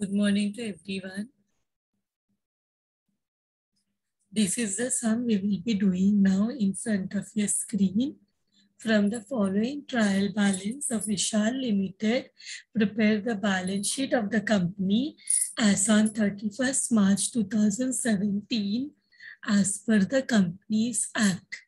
Good morning to everyone. This is the sum we will be doing now in front of your screen. From the following trial balance of Vishal Limited, prepare the balance sheet of the company as on 31st March 2017 as per the Companies Act.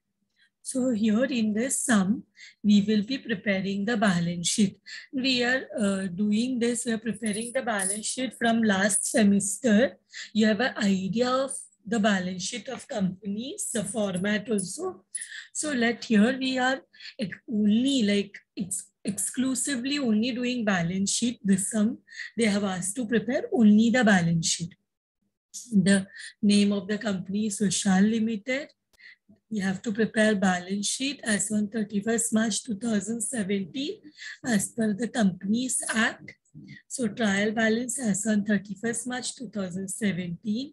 So here in this sum, we will be preparing the balance sheet. We are uh, doing this, we are preparing the balance sheet from last semester. You have an idea of the balance sheet of companies, the format also. So let here we are only like ex exclusively only doing balance sheet. This sum, they have asked to prepare only the balance sheet. The name of the company is Vishal Limited we have to prepare balance sheet as on 31st March 2017 as per the Companies Act. So trial balance as on 31st March 2017.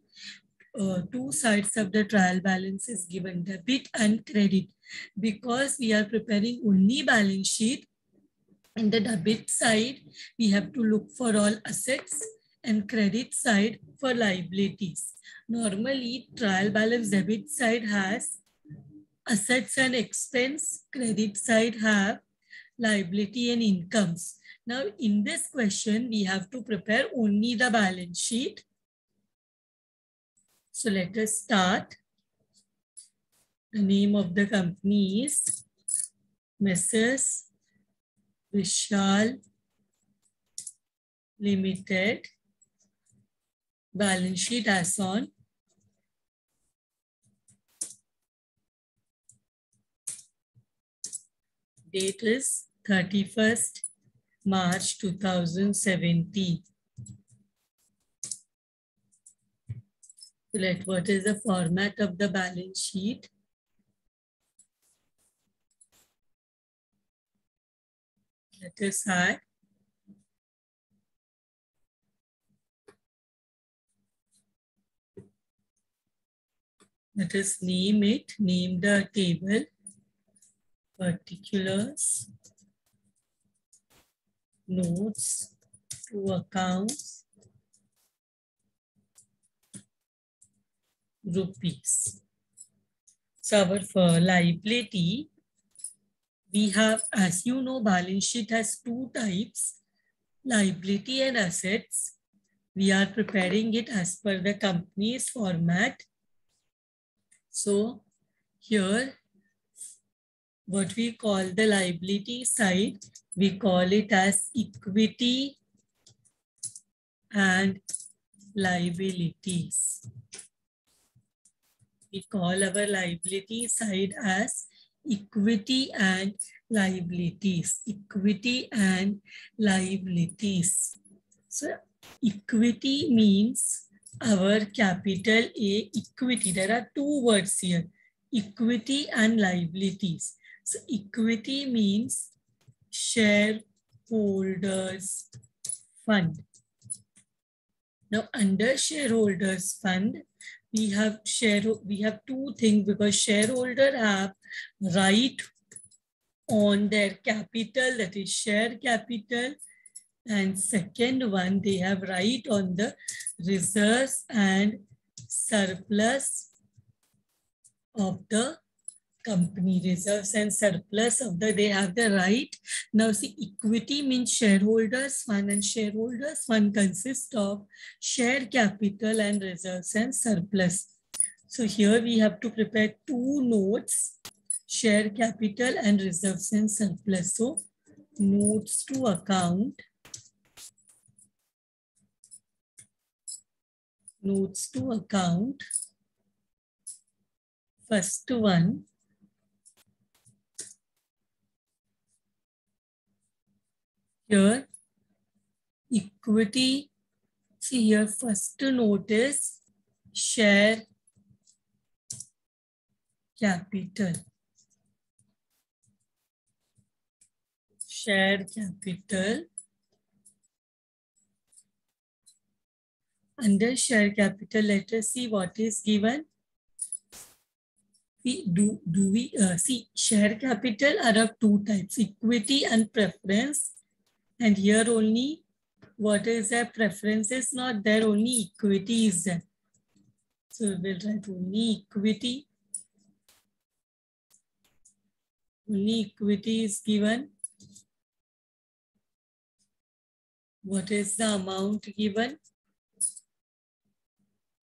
Uh, two sides of the trial balance is given debit and credit because we are preparing only balance sheet in the debit side we have to look for all assets and credit side for liabilities normally trial balance debit side has assets and expense, credit side have liability and incomes. Now, in this question, we have to prepare only the balance sheet. So let us start. The name of the company is Mrs. Vishal Limited. Balance sheet as on Date is 31st March 2017. Let what is the format of the balance sheet? Let us add Let us name it, name the table particulars, notes to accounts, rupees. So our for liability, we have, as you know, balance sheet has two types, liability and assets. We are preparing it as per the company's format. So here what we call the liability side, we call it as equity and liabilities. We call our liability side as equity and liabilities. Equity and liabilities. So equity means our capital A equity. There are two words here, equity and liabilities. So equity means shareholders fund. Now under shareholders fund, we have share we have two things because shareholder have right on their capital that is share capital and second one they have right on the reserves and surplus of the company reserves and surplus of the, they have the right. Now see equity means shareholders fund and shareholders fund consists of share capital and reserves and surplus. So here we have to prepare two notes, share capital and reserves and surplus. So notes to account. Notes to account. First one, Here, equity, see here first notice share capital. Share capital. Under share capital, let us see what is given. We do, do we uh, see share capital are of two types, equity and preference. And here only what is their Preference is not there, only equity is there. So we will write only equity. Only equity is given. What is the amount given?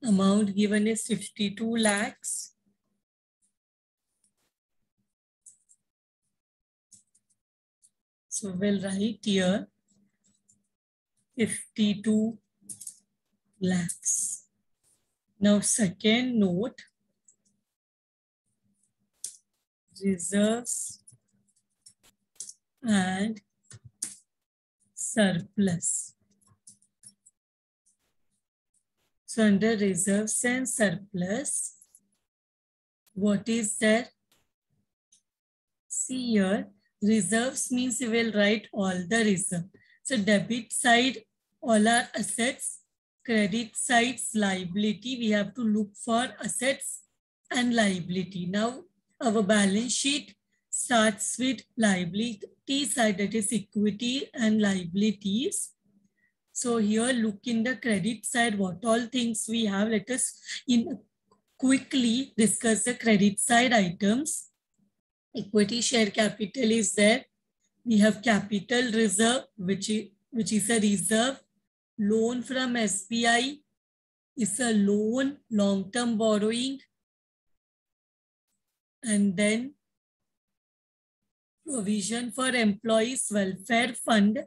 Amount given is 52 lakhs. So we'll write here 52 lakhs. Now second note, reserves and surplus. So under reserves and surplus, what is there? See here, reserves means we will write all the reserve. So debit side, all our assets, credit side's liability, we have to look for assets and liability. Now our balance sheet starts with liability side, that is equity and liabilities. So here look in the credit side, what all things we have. Let us in quickly discuss the credit side items. Equity share capital is there. We have capital reserve, which is, which is a reserve. Loan from SBI is a loan, long-term borrowing. And then provision for employees welfare fund.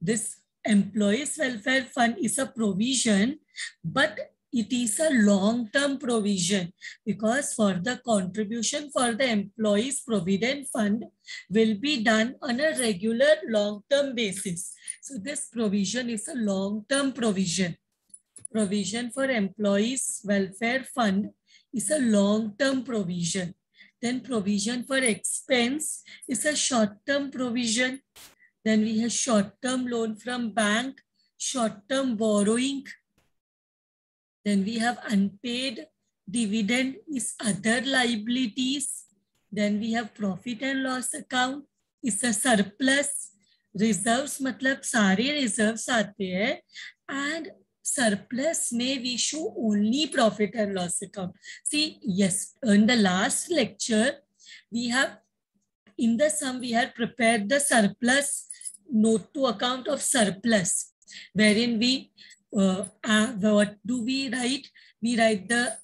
This employees welfare fund is a provision, but it is a long-term provision because for the contribution for the employees provident fund will be done on a regular long-term basis. So this provision is a long-term provision. Provision for employees welfare fund is a long-term provision. Then provision for expense is a short-term provision. Then we have short-term loan from bank, short-term borrowing. Then we have unpaid dividend is other liabilities. Then we have profit and loss account is a surplus. Reserves मतलब सारे reserves आते हैं and surplus may we show only profit and loss account. See, yes, in the last lecture, we have, in the sum, we had prepared the surplus note to account of surplus, wherein we, uh, uh, what do we write? We write the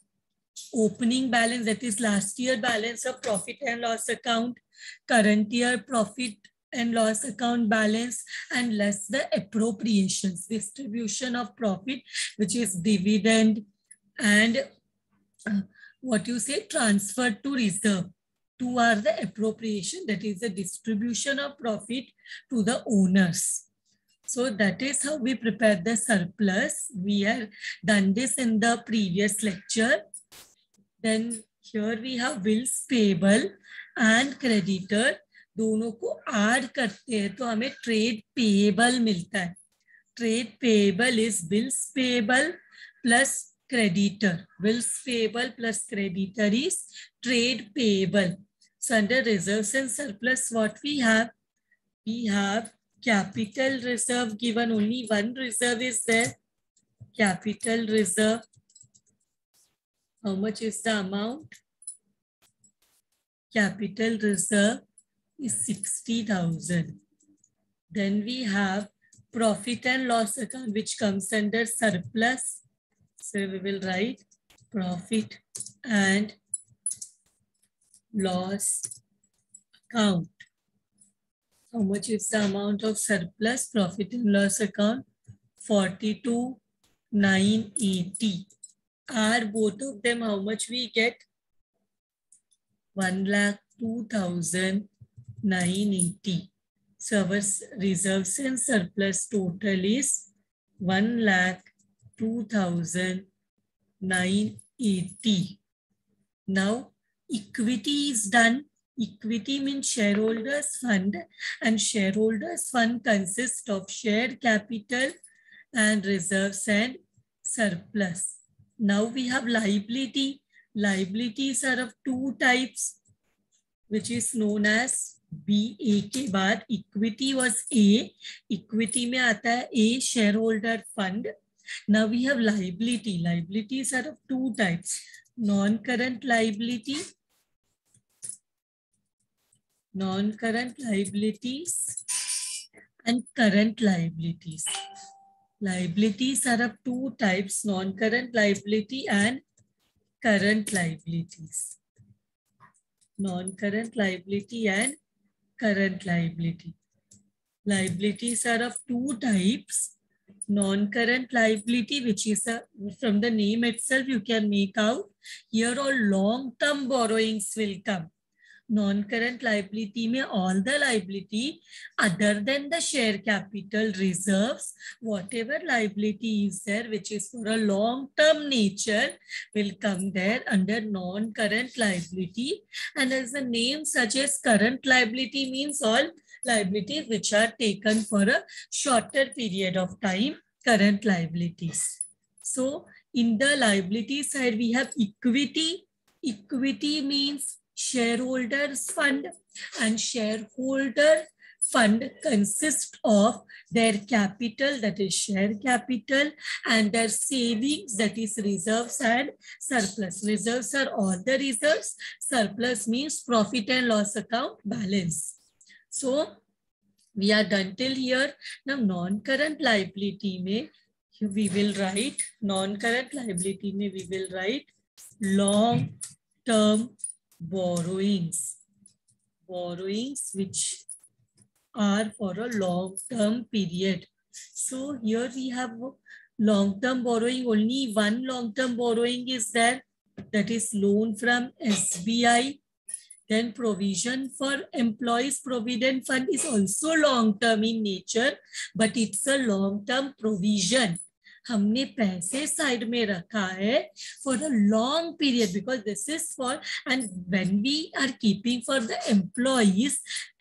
opening balance, that is last year balance of profit and loss account, current year profit and loss account balance and less the appropriations, distribution of profit, which is dividend and uh, what you say transfer to reserve. Two are the appropriation, that is the distribution of profit to the owners. So that is how we prepare the surplus. We have done this in the previous lecture. Then here we have bills payable and creditor. दोनों को add करते हैं तो हमें trade payable मिलता है trade payable is bills payable plus creditor bills payable plus creditor is trade payable so under reserves and surplus what we have we have capital reserve given only one reserve is there capital reserve how much is the amount capital reserve is 60,000. Then we have profit and loss account, which comes under surplus. So we will write profit and loss account. How much is the amount of surplus profit and loss account? 42,980. Are both of them how much we get? 1 lakh 2,000 980. So our reserves and surplus total is 1 lakh 2,980. Now equity is done. Equity means shareholders fund and shareholders fund consists of share capital and reserves and surplus. Now we have liability. Liabilities are of two types, which is known as B A के बाद equity was a equity में आता है ए share holder fund now we have liability liabilities are of two types non current liability non current liabilities and current liabilities liabilities are of two types non current liability and current liabilities non current liability and current liability. Liabilities are of two types. Non-current liability, which is a, from the name itself, you can make out. Here all long-term borrowings will come. Non-current liability may all the liability other than the share capital reserves, whatever liability is there, which is for a long-term nature, will come there under non-current liability. And as the name suggests, current liability means all liabilities which are taken for a shorter period of time, current liabilities. So in the liability side, we have equity. Equity means shareholders fund and shareholder fund consists of their capital that is share capital and their savings that is reserves and surplus. Reserves are all the reserves. Surplus means profit and loss account balance. So we are done till here. Now non current liability may we will write non current liability may we will write long term borrowings. Borrowings which are for a long-term period. So here we have long-term borrowing, only one long-term borrowing is there. That is loan from SBI. Then provision for employees provident fund is also long-term in nature, but it's a long-term provision. हमने पैसे side में रखा है for a long period because this is for and when we are keeping for the employees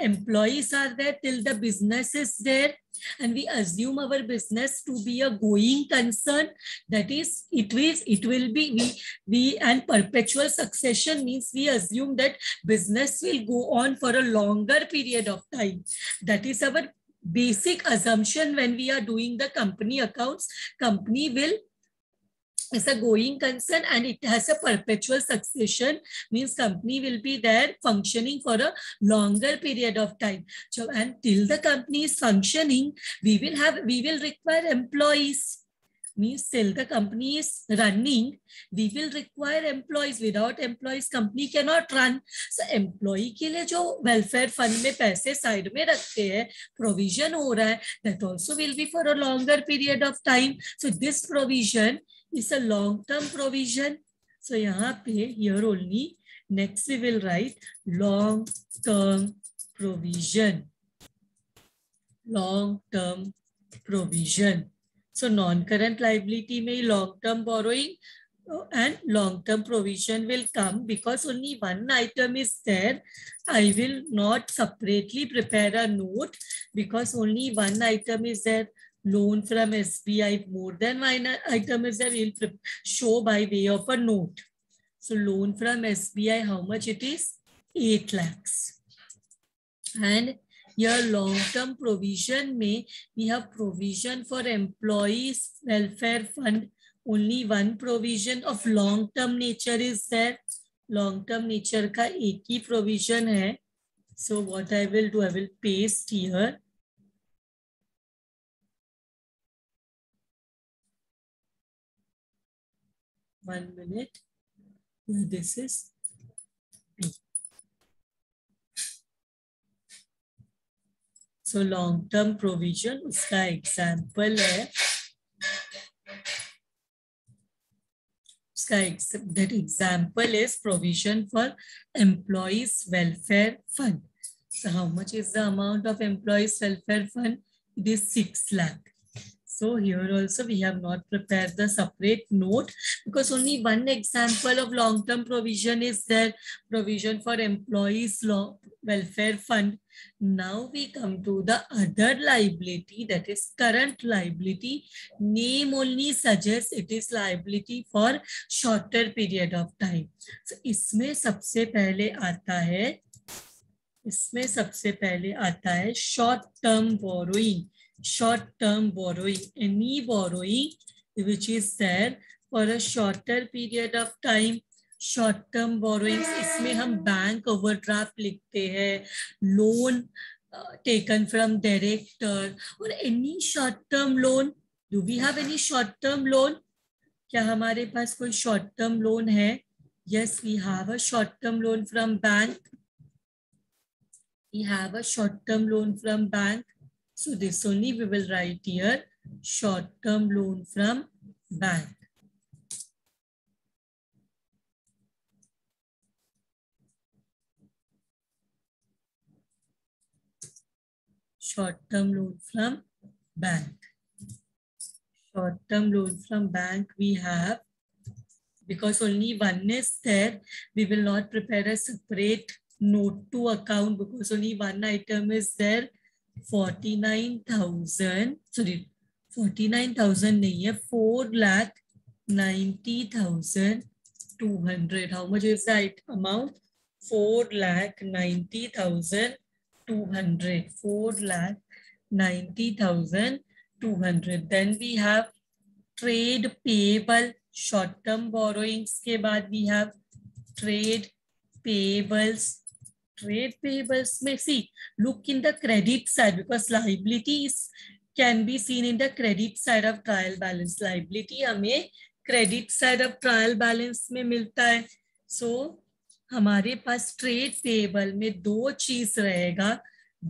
employees are there till the business is there and we assume our business to be a going concern that is it will it will be we we and perpetual succession means we assume that business will go on for a longer period of time that is our basic assumption when we are doing the company accounts, company will is a going concern and it has a perpetual succession means company will be there functioning for a longer period of time. So and till the company is functioning we will have we will require employees means till the company is running, we will require employees. Without employees, company cannot run. So employee के लिए जो welfare fund में पैसे side में रखते हैं, provision हो रहा है, that also will be for a longer period of time. So this provision is a long-term provision. So यहाँ पे here only next we will write long-term provision. Long-term provision. So non-current liability may long-term borrowing uh, and long-term provision will come because only one item is there. I will not separately prepare a note because only one item is there. Loan from SBI, more than one item is there, we'll show by way of a note. So loan from SBI, how much it is? 8 lakhs. And यह long term provision में we have provision for employees welfare fund only one provision of long term nature is there long term nature का एक ही provision है so what I will do I will paste here one minute. This is so long term provision उसका example है उसका that example is provision for employees welfare fund how much is the amount of employees welfare fund? It is 6 lakh. So here also we have not prepared the separate note because only one example of long-term provision is there, provision for employees law welfare fund. Now we come to the other liability that is current liability. Name only suggests it is liability for shorter period of time. So इसमें सबसे पहले आता है इसमें सबसे पहले आता है short term borrowing short-term borrowing, any borrowing which is there for a shorter period of time. Short term borrowings इसमें हम बैंक ओवरड्राफ्ट लिखते हैं लोन टेकन फ्रॉम डायरेक्टर और any short term loan do we have any short term loan क्या हमारे पास कोई short term loan है? Yes we have a short term loan from bank we have a short term loan from bank so this only we will write here short term loan from bank short term loan from bank short term loan from bank we have because only one is there, we will not prepare a separate note to account because only one item is there. 49,000 thousand sorry forty nine thousand नहीं है four lakh ninety thousand two hundred how much is that amount four lakh ninety thousand two hundred four lakh ninety thousand two hundred then we have trade payable short term borrowings के बाद we have trade payables trade payables may see look in the credit side because liability is can be seen in the credit side of trial balance liability hame credit side of trial balance mein milta hai so हमारे पास trade payable में दो चीज़ रहेगा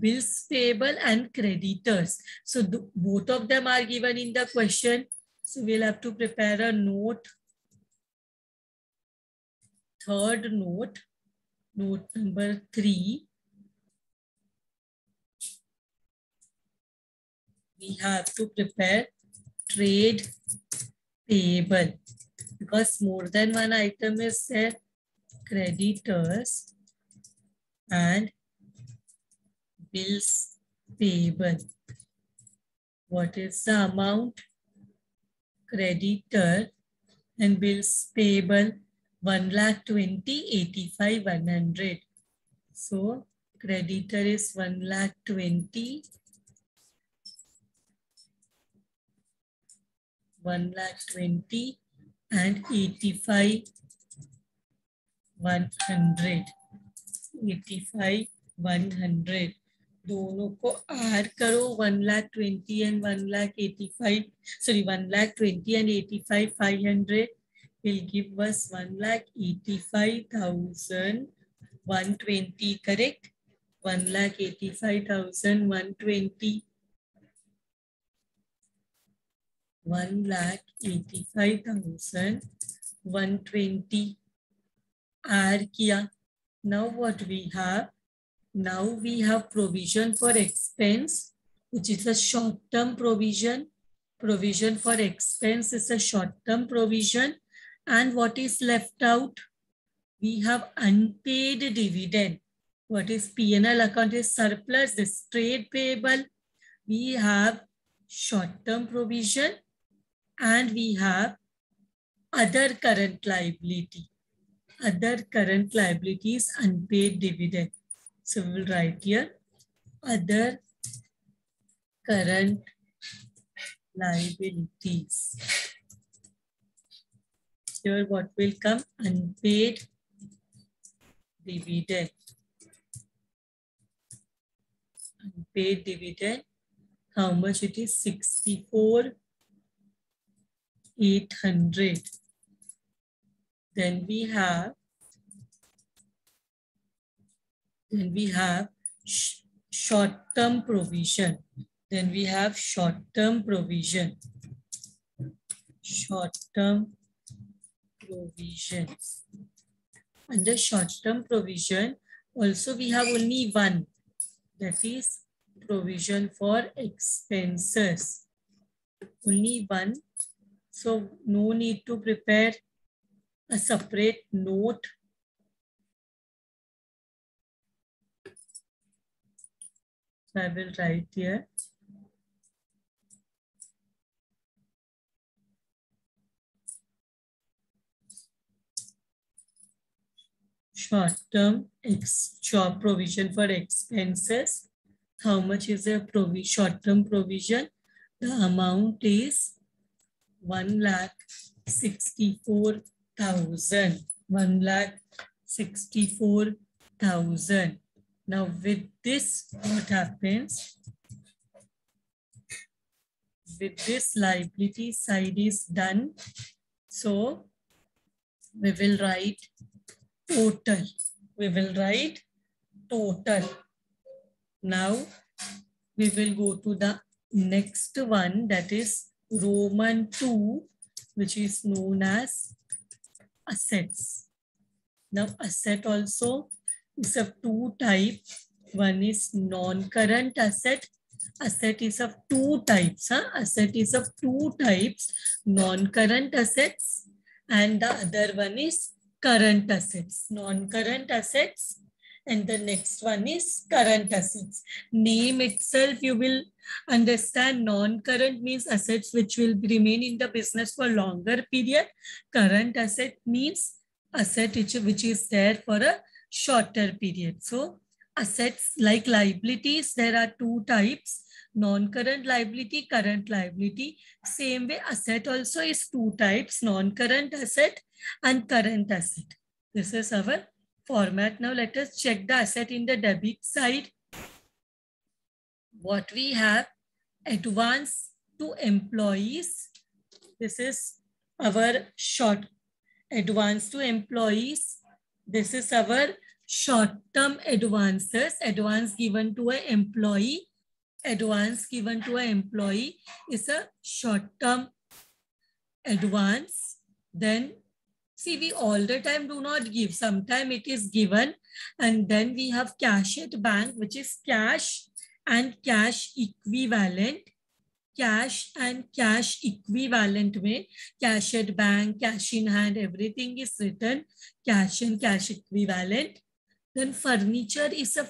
bills payable and creditors so the, both of them are given in the question so we'll have to prepare a note third note note number three. We have to prepare trade payable because more than one item is there. Creditors and bills payable. What is the amount? creditor and bills payable 1 lakh 20 85 100 so, creditor is 1 lakh 20 1 lakh 20 and 85 100 85 100 दोनों को add करो one lakh twenty and one lakh eighty five sorry one lakh twenty and eighty five five hundred will give us 1 lakh 85,120 correct? 1 lakh 85,120 1 lakh 85,120 add किया now what we have? Now we have provision for expense, which is a short-term provision. Provision for expense is a short-term provision. And what is left out? We have unpaid dividend. What is P&L account is surplus, this trade payable. We have short-term provision and we have other current liability. Other current liabilities unpaid dividend. So we will write here other current liabilities. Here what will come? Unpaid dividend. Unpaid dividend. How much it is? 64 800. Then we have Then we have sh short-term provision. Then we have short-term provision. Short-term provisions. Under short-term provision, also we have only one. That is provision for expenses. Only one. So no need to prepare a separate note So I will write here. Short-term job provision for expenses. How much is a provi short-term provision? The amount is one lakh sixty-four thousand. One lakh sixty-four thousand. Now with this, what happens? With this liability side is done. So we will write total. We will write total. Now we will go to the next one that is Roman 2, which is known as assets. Now asset also is of two types. One is non-current asset. Asset is of two types. Huh? Asset is of two types. Non-current assets and the other one is current assets. Non-current assets and the next one is current assets. Name itself, you will understand non-current means assets which will remain in the business for longer period. Current asset means asset which, which is there for a shorter period. So assets like liabilities, there are two types, non-current liability, current liability. Same way asset also is two types, non-current asset and current asset. This is our format. Now let us check the asset in the debit side. What we have, advance to employees. This is our short advance to employees this is our short-term advances, advance given to an employee. Advance given to an employee is a short-term advance. Then, see, we all the time do not give. Sometimes it is given. And then we have cash at bank, which is cash and cash equivalent cash and cash equivalent way, cash at bank, cash in hand, everything is written, cash and cash equivalent. Then furniture is a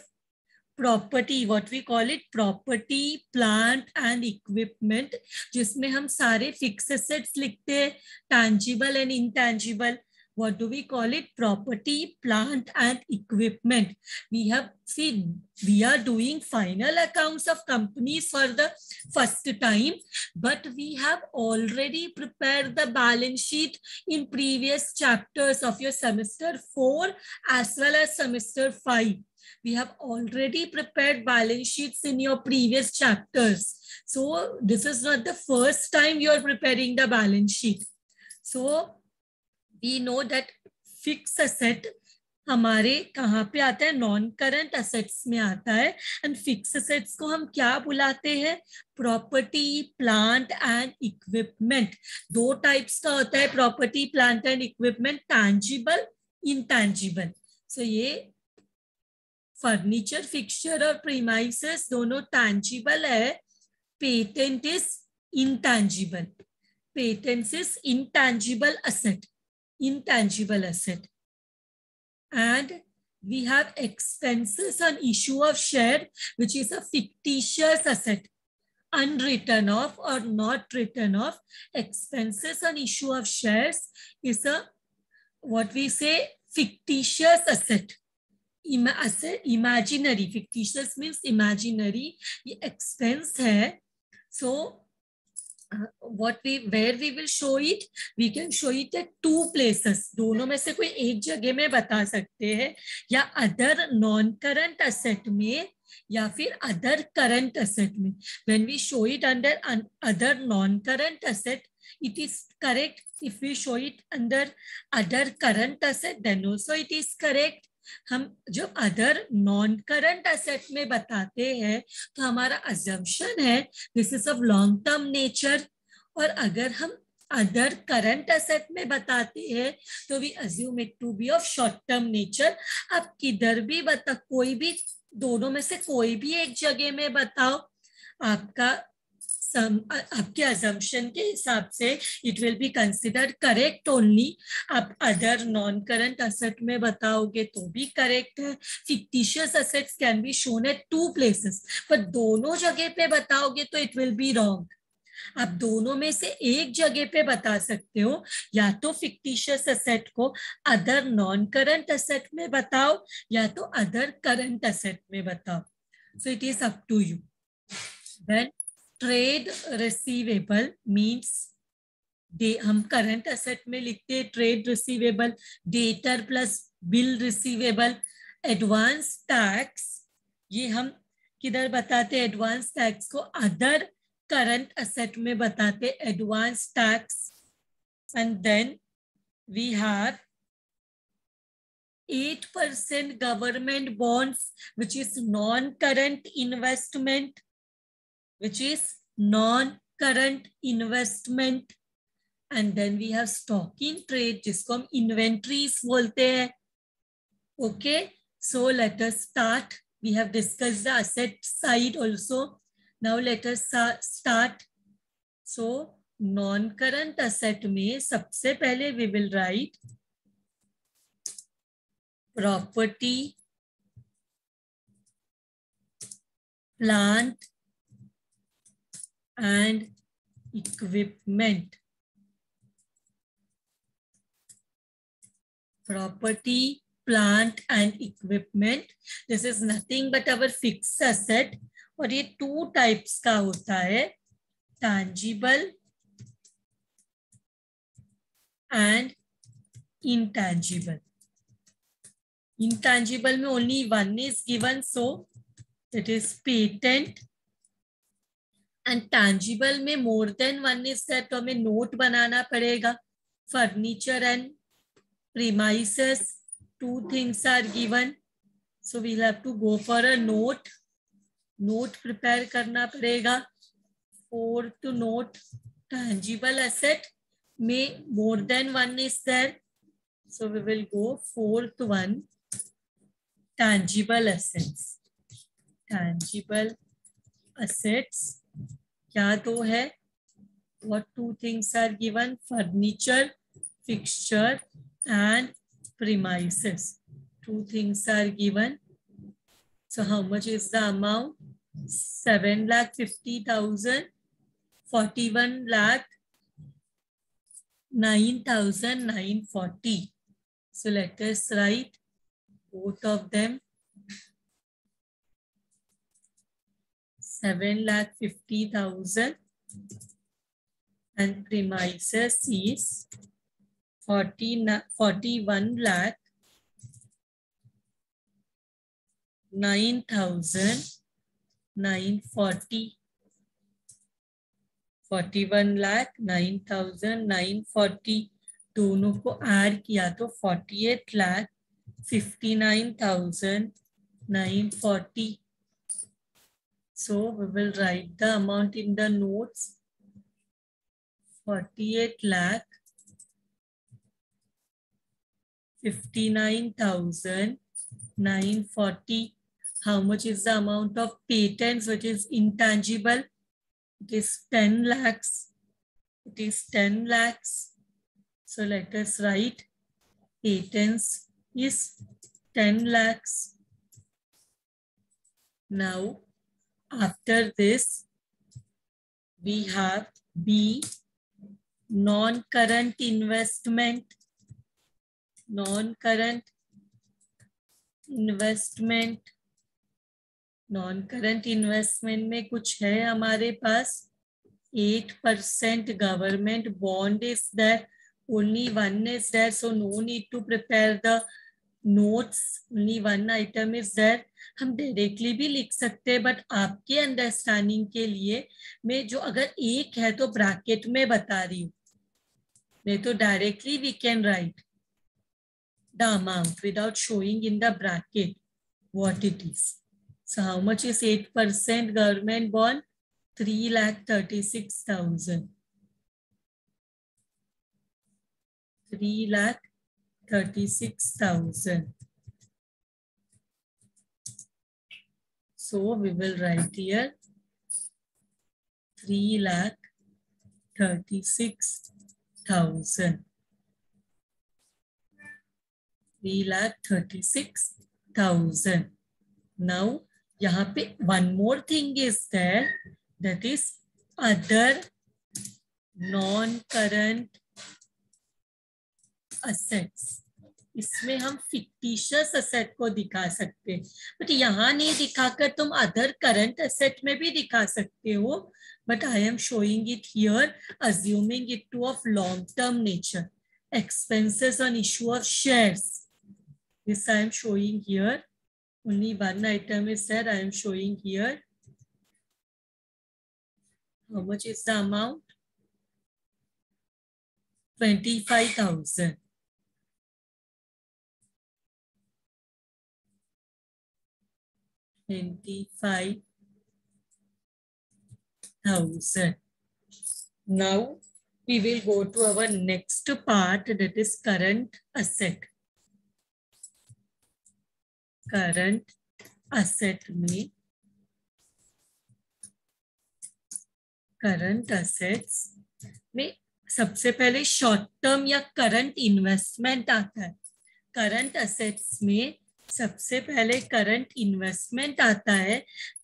property, what we call it, property, plant and equipment, जिसमें हम सारे fixed assets लिखते हैं, tangible and intangible. what do we call it property plant and equipment we have seen we are doing final accounts of companies for the first time but we have already prepared the balance sheet in previous chapters of your semester 4 as well as semester 5 we have already prepared balance sheets in your previous chapters so this is not the first time you are preparing the balance sheet so we know that fixed asset हमारे कहाँ पे आता है non current assets में आता है and fix assets को हम क्या बुलाते हैं प्रॉपर्टी प्लांट एंड इक्विपमेंट दो टाइप्स का होता है property plant and equipment tangible intangible so ये फर्नीचर फिक्सचर और प्रीमाइसेस दोनों टैंजिबल है patent is intangible patent is intangible asset intangible asset. And we have expenses on issue of share, which is a fictitious asset, unwritten off or not written off. Expenses on issue of shares is a, what we say, fictitious asset. Imaginary, fictitious means imaginary. ये expense है. So what we where we will show it we can show it at two places दोनों में से कोई एक जगह में बता सकते हैं या अदर नॉन करंट असेट में या फिर अदर करंट असेट में when we show it under other non current asset it is correct if we show it under other current asset then also it is correct हम जब other non current asset में बताते हैं तो हमारा assumption है this is of long term nature और अगर हम अदर करंट असेट में बताते हैं तो we assume it to be of short term nature आप किधर भी बता, कोई भी, दोनों में से कोई भी एक जगह में बताओ, आपका आपके अजम्पशन के हिसाब से it will be considered correct only आप अदर नॉन करंट असेट में बताओगे तो भी करेक्ट है. Fictitious assets can be shown at two places पर दोनों जगह पे बताओगे तो इट विल बी रॉन्ग आप दोनों में से एक जगह पे बता सकते हो, या तो फिक्टिशियस असेट को अदर नॉन करंट असेट में बताओ, या तो अदर करंट असेट में बताओ. So it is up to you then trade receivable means हम करंट असेट में लिखते हैं trade receivable debtor plus bill receivable advance tax ये हम किधर बताते एडवांस टैक्स को अदर करंट असेट में बताते advance tax and then we have 8% government bonds, which is non-current investment, which is non-current investment. And then we have stock in trade, जिसको हम inventories बोलते हैं. Okay, so let us start. We have discussed the asset side also. Now let us start. So non-current asset में सबसे पहले we will write property, plant and equipment. Property, plant and equipment. This is nothing but our fixed asset और ये two types का होता है tangible and intangible. Intangible में only one is given, so it is patent. And tangible में more than one is है तो हमें नोट बनाना पड़ेगा। Furniture and premise two things are given so we'll have to go for a note note prepare करना पड़ेगा। Fourth note tangible asset में more than one is there so we will go fourth one tangible assets tangible assets क्या दो है? What two things are given furniture fixture and premise two things are given so how much is the amount seven lakh fifty thousand forty one lakh nine thousand nine forty so letters right both of them seven lakh fifty thousand and premises is 40, 41 lakh 9940 41 lakh 9940 दोनों को add किया तो 48 lakh 59940 so we will write the amount in the notes 48 lakh 59,940 how much is the amount of patents which is intangible? It is 10 lakhs. It is 10 lakhs. So let us write patents is 10 lakhs. Now, after this we have b non current investment non current investment non current investment में कुछ है हमारे पास eight percent government bond is there only one is there so no need to prepare the notes only one item is that हम directly भी लिख सकते हैं but आपके अंडरस्टैंडिंग के लिए मैं जो अगर एक है तो ब्रैकेट में बता रही हूँ नहीं तो directly we can write the amount without showing in the bracket what it is. So how much is 8% government bond? 3 lakh 36,000. 3 lakh 36,000. So we will write here 3 lakh 36,000. 3 lakh 36,000. Now यहाँ पे one more thing is there that is other non current assets इसमें हम fictitious asset को दिखा सकते हैं। But यहाँ नहीं दिखाकर तुम अदर करंट असेट में भी दिखा सकते हो। But I am showing it here assuming it to of long term nature expenses on issue of share this I am showing here only one item is sir I am showing here how much is the amount twenty five thousand 25 thousand. Now we will go to our next part that is current asset. Current asset में current assets में सबसे पहले short term या current investment आता है current assets में सबसे पहले करंट इन्वेस्टमेंट आता है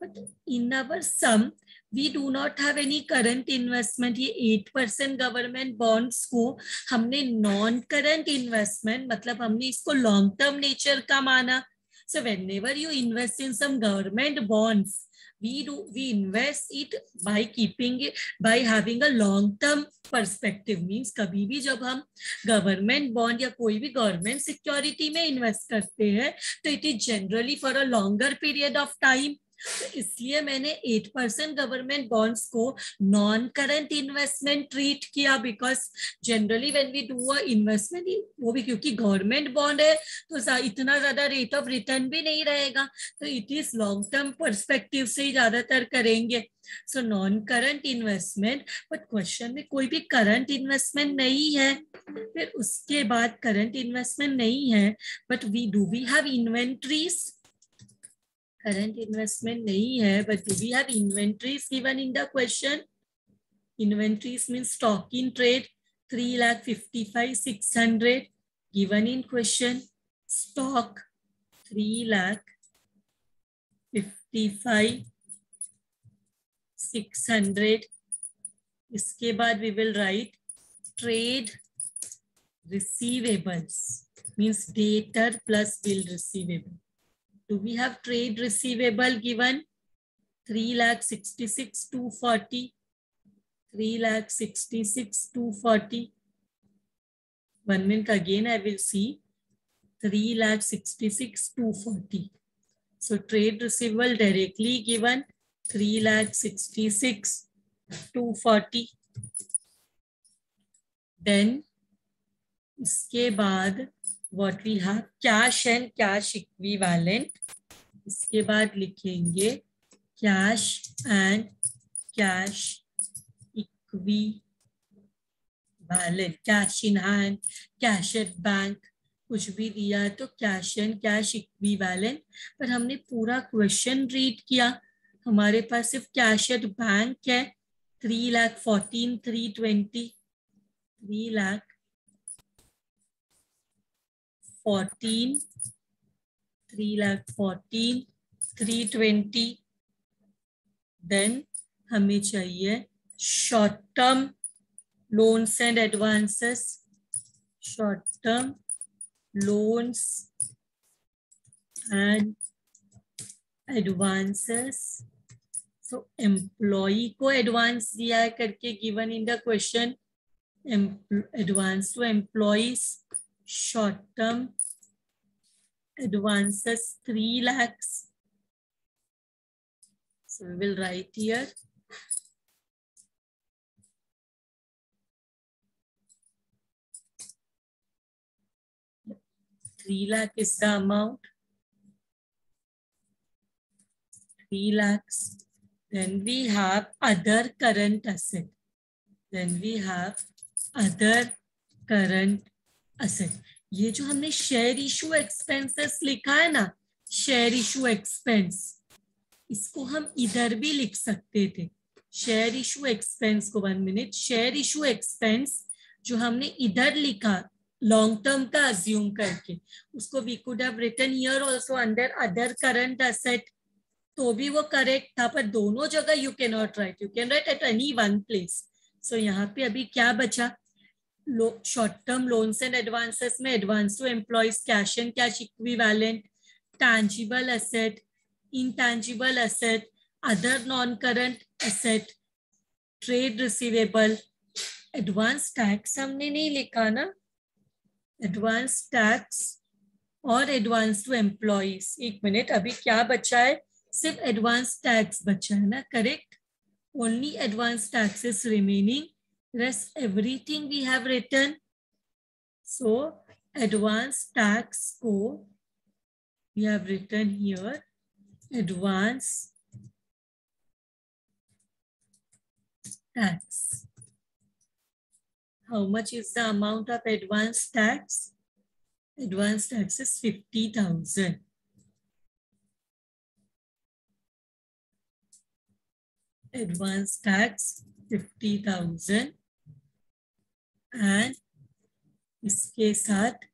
but in our sum we do not have any current investment ये एट परसेंट गवर्नमेंट बॉन्ड्स को हमने नॉन करंट इन्वेस्टमेंट मतलब हमने इसको लॉन्ग टर्म नेचर का माना। So whenever you invest in some government bonds we do, we invest it by keeping it, by having a long term perspective. Means कभी भी जब हम गवर्नमेंट बॉन्ड या कोई भी गवर्नमेंट सिक्योरिटी में इन्वेस्ट करते हैं तो it is generally for a longer period of time तो इसलिए मैंने एट परसेंट गवर्नमेंट बॉन्ड्स को नॉन करंट इन्वेस्टमेंट ट्रीट किया because generally when we do a investment वो भी क्योंकि गवर्नमेंट बॉन्ड है तो इतना ज़्यादा रेट ऑफ़ रिटर्न भी नहीं रहेगा। तो it is long term perspective से ही ज़्यादातर करेंगे। So non current investment but question में कोई भी करंट इन्वेस्टमेंट नहीं है, फिर उसके बाद करंट इन्वेस्टमेंट नहीं है but we do we have inventories current investment नहीं है but we have inventories given in the question inventories mean stock in trade three lakh fifty five six hundred given in question stock three lakh fifty five six hundred इसके बाद we will write trade receivables means debtor plus bill receivable do we have trade receivable given 3 lakh 66 240 3 lakh 66 240 one minute again i will see 3 lakh 66 240 so trade receivable directly given 3 lakh 66 240 then इसके बाद what we have cash and cash equivalent इसके बाद लिखेंगे cash and cash equivalent cash in hand cash at bank कुछ भी दिया है तो कैश एंड कैश इक्विवेलेंट पर हमने पूरा क्वेश्चन रीड किया। हमारे पास सिर्फ़ कैश एट बैंक है। Three lakh fourteen three twenty three lakh fourteen three lakh fourteen three twenty then हमें चाहिए short term loans and advances short term loans and advances so employee को advance दिया है करके given in the question advance to employees short term advances 3 lakhs. So we will write here. Three lakh is the amount. Three lakhs. Then we have other current asset. Then we have other current asset ये जो हमने share issue expenses लिखा है ना share issue expense इसको हम इधर भी लिख सकते थे। शेयर इशू एक्सपेंस को one minute share issue expense जो हमने इधर लिखा लॉन्ग टर्म का अज्यूम करके, उसको we could have written here also under other current asset तो भी वो करेक्ट था, पर दोनों जगह you can not write you can write at any one place so यहाँ पे अभी क्या बचा? Short term loans and advances में advance to employees cash and cash equi equivalent tangible asset, intangible asset, other non current asset, trade receivable advance tax हमने नहीं लिखा ना? एडवांस टैक्स और एडवांस टू एम्प्लॉयज़ एक मिनट अभी क्या बचा है? सिर्फ़ एडवांस टैक्स बचा है ना? Correct only advance tax is rest everything we have written. So advanced tax code we have written here, advanced tax. How much is the amount of advanced tax? Advanced tax is 50,000. Advanced tax 50,000. And इसके साथ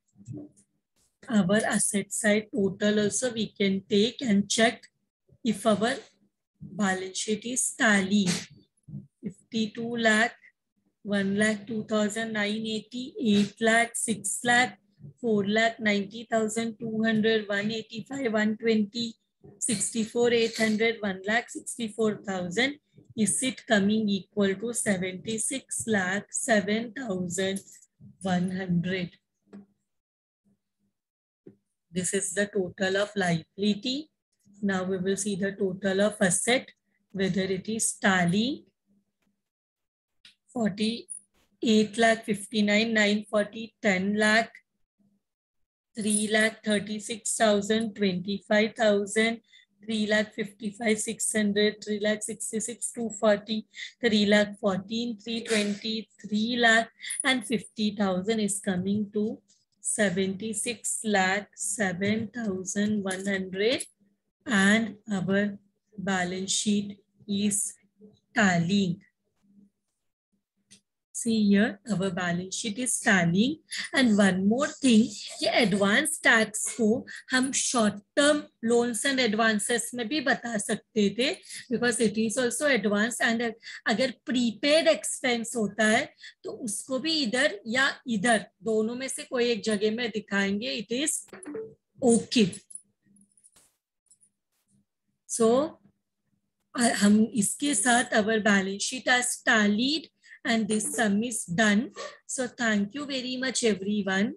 our asset side total also we can take and check if our balance sheet is four 52 lakh 1 lakh 2980 8 lakh 6 lakh 4 lakh 90200 185 120 64 800 1 lakh 64000 Is it coming equal to seventy six lakh seven thousand one hundred? This is the total of liability. Now we will see the total of asset, whether it is tally 48 lakh 59, 940, 10 lakh, 3 lakh 36,000, 25,000, 3 lakh 55, 600, 3 lakh 66, 240, 3 lakh 14, 320, 3 lakh and 50,000 is coming to 76 lakh 7,100 and our balance sheet is tallying. See here, our balance sheet is tallying. And one more thing, ये advance tax को हम short term loans and advances में भी बता सकते थे because it is also advance and अगर prepaid expense होता है तो उसको भी इधर या इधर दोनों में से कोई एक जगह में दिखाएँगे it is okay. So हम इसके साथ our balance sheet has tallied and this sum is done. So thank you very much everyone.